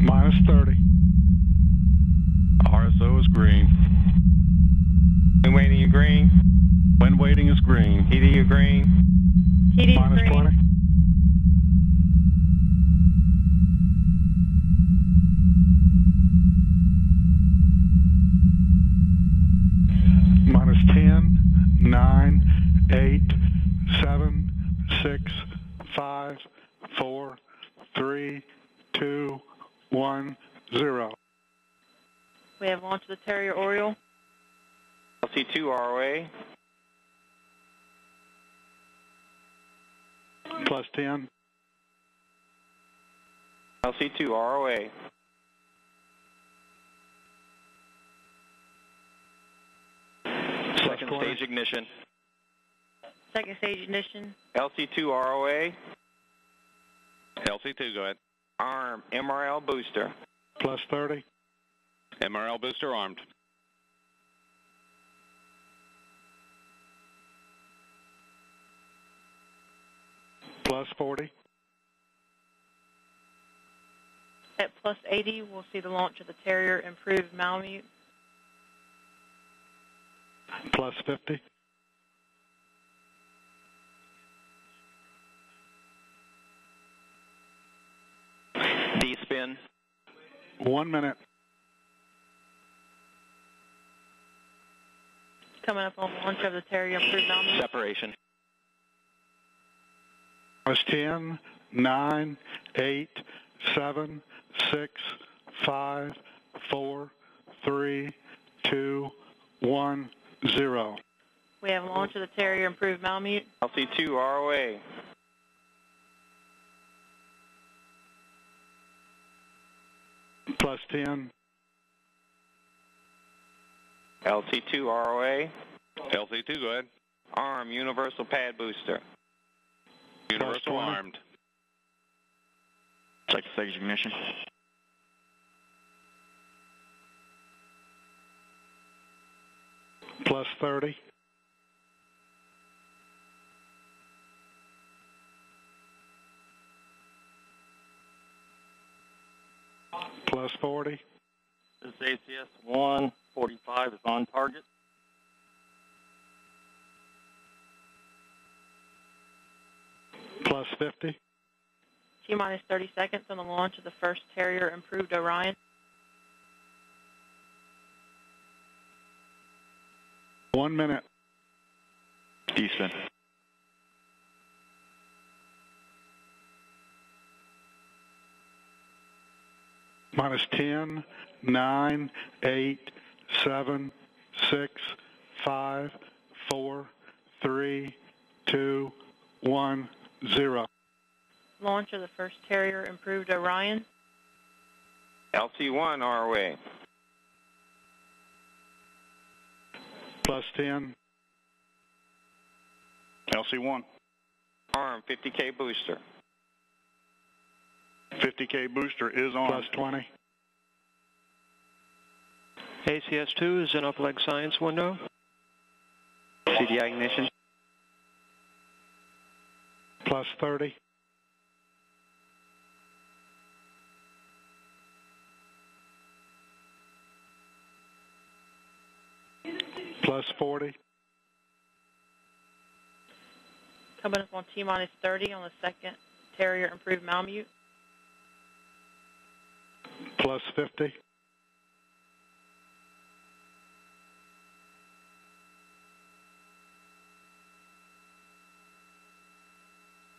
Minus 30. RSO is green. Wind weighting you green. Wind weighting is green. TDU green. TD Minus green. 20. Minus 10, 9, 8, 7, 6, 5, 4, 3, 2, 1, 0. We have launch of the Terrier Oriole. LC2 ROA. Plus 10, LC2 ROA. Second stage ignition. Second stage ignition. LC2 ROA. LC2, go ahead. Arm MRL booster. plus 30, MRL booster armed. plus 40, At plus 80, we'll see the launch of the Terrier improved Malamute. plus 50, D spin. one minute, Coming up on launch of the Terrier improved Malamute. Separation. minus 10, 9, 8, 7, 6, 5, 4, 3, 2, 1, 0. We have launch of the Terrier improved Malamute. LC2 ROA. Plus 10, LC2 ROA. LC2, go ahead. Arm universal pad booster. Universal 20. armed. Second stage ignition. plus 30, plus 40, This is ACS 145 is on target. plus 50, T minus 30 seconds on the launch of the first Terrier improved Orion. one minute, D-spin. Minus 10, 9, 8, 7, 6, 5, 4, 3, 2, 1, 0. Launch of the first Terrier improved Orion. LC1 ROA. Plus 10, LC1, Arm 50K booster. 50K booster is on. plus 20, ACS-2 is in up leg science window. CDI ignition. plus 30, plus 40, Coming up on T minus 30 on the second Terrier improved Malamute. Plus 50,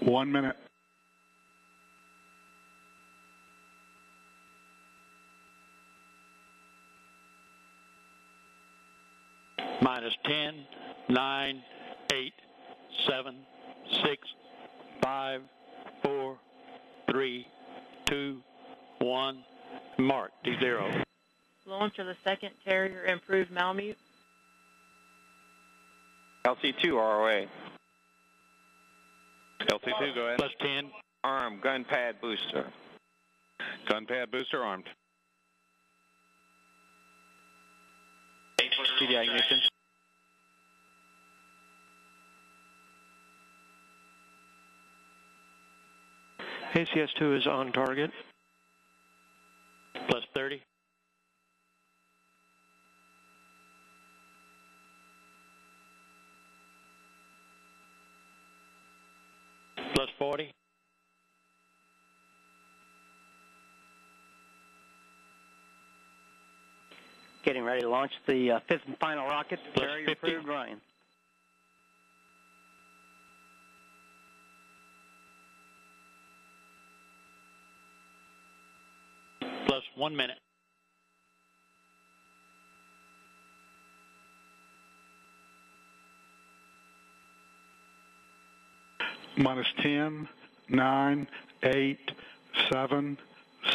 one minute, minus 10, 9, 8, 7, 6, 5, 4, 3, 2, 1, mark, D0. Launch of the second Terrier improved Malamute. LC2 ROA. LC2, go ahead. Plus 10, Arm gun pad booster. Gun pad booster armed. CDI ignition. ACS-2 is on target. Plus 30. Plus 40. Getting ready to launch the uh, fifth and final rocket. Plus Terrier 50. improved Orion. Plus one minute. Minus 10, 9, 8, 7,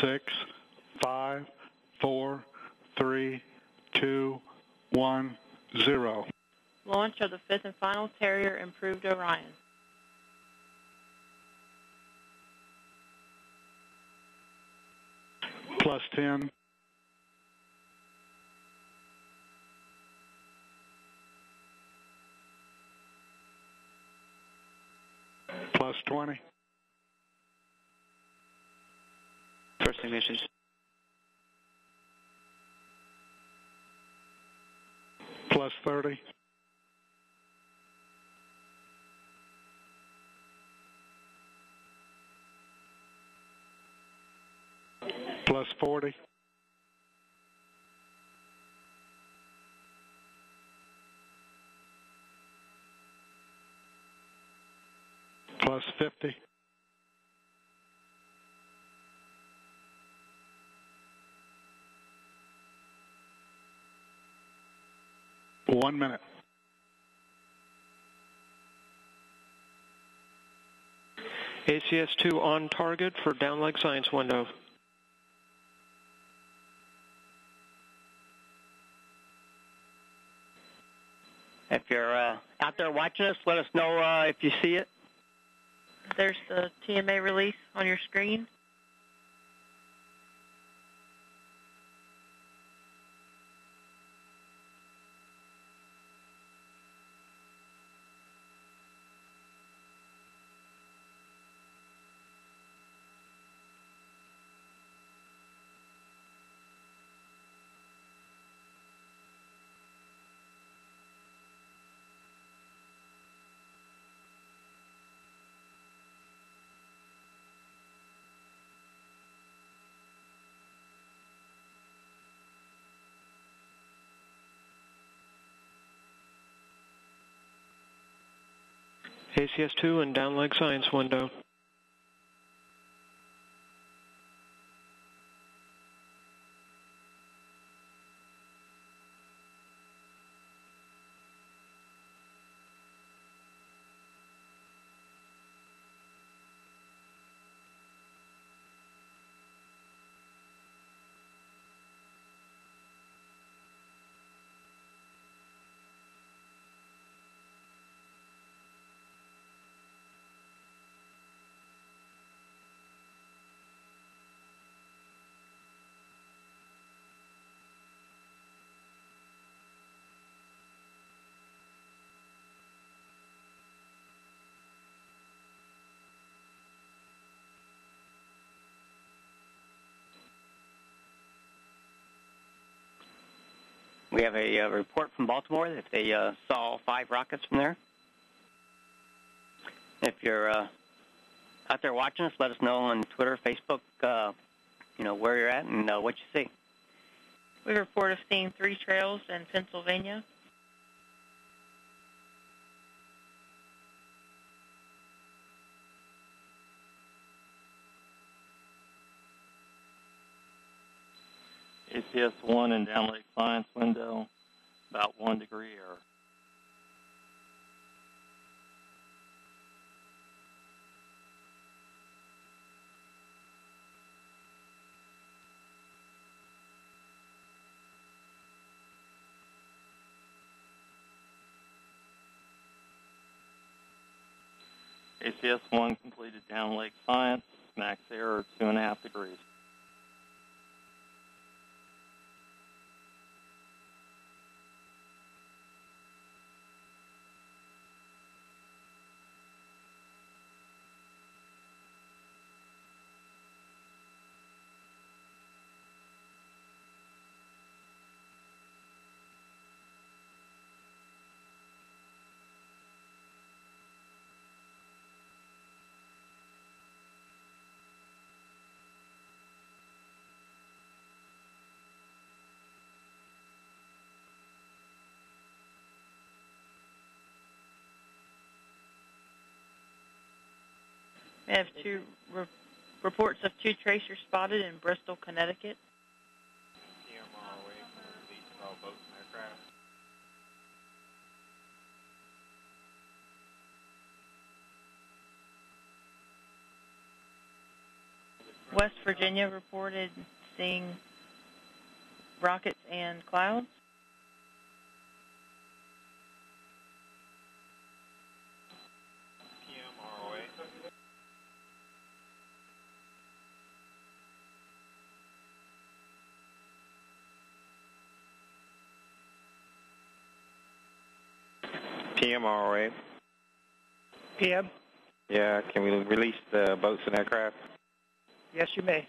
6, 5, 4, 3, 2, 1, 0. Launch of the fifth and final Terrier improved Orion. Plus 10, plus 20, First ignition. plus 30, plus 40, plus 50, one minute. ACS-2 on target for downleg science window. If you're uh, out there watching us, let us know uh, if you see it. There's the TMA release on your screen. ACS-2 and downleg science window. We have a uh, report from Baltimore that they uh, saw five rockets from there. If you're uh, out there watching us, let us know on Twitter, Facebook, you know where you're at and what you see. We report of seeing three trails in Pennsylvania. ACS-1 and downleg Science window, about one degree error. ACS-1 completed downleg Science, max error two and a half degrees. We have two re- reports of two tracers spotted in Bristol, Connecticut. West Virginia reported seeing rockets and clouds. PMROA. PM? Yeah, can we release the boats and aircraft? Yes, you may.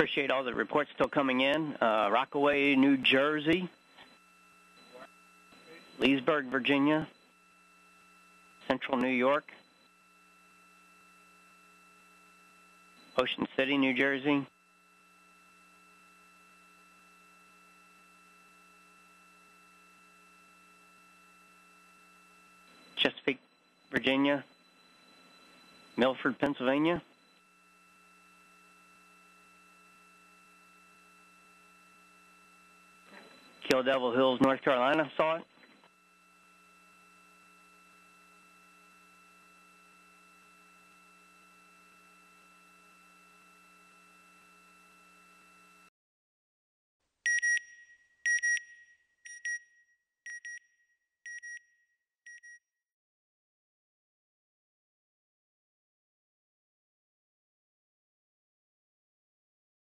Appreciate all the reports still coming in. Uh, Rockaway, New Jersey. Leesburg, Virginia. Central New York. Ocean City, New Jersey. Chesapeake, Virginia. Milford, Pennsylvania. Kill Devil Hills, North Carolina saw it.